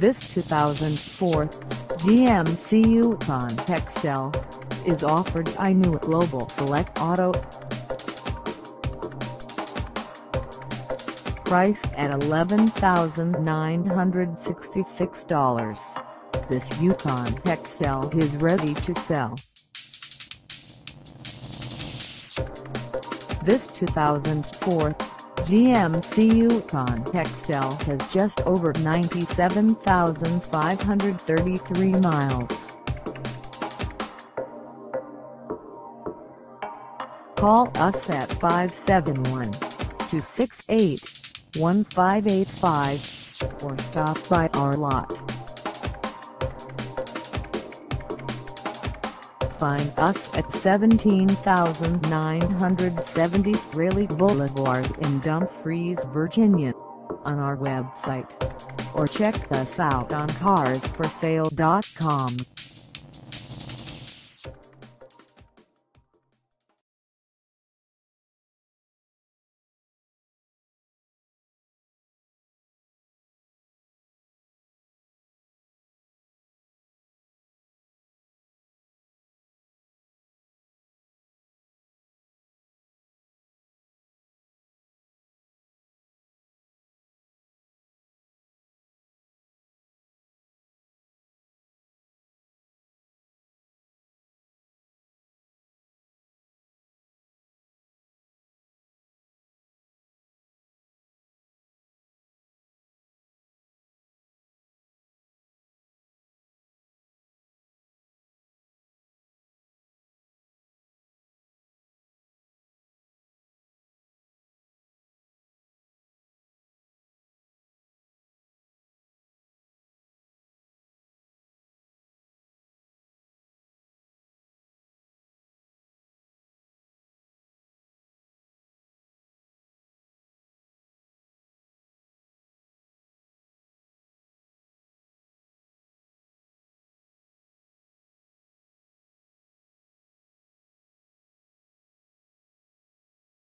This 2004 GMC Yukon XL is offered by New Global Select Auto. Priced at $11,966, this Yukon XL is ready to sell. This 2004 GMC Yukon XL has just over 97,533 miles. Call us at 571-268-1585 or stop by our lot. Find us at 17970 Fraley Boulevard in Dumfries, Virginia on our website or check us out on carsforsale.com.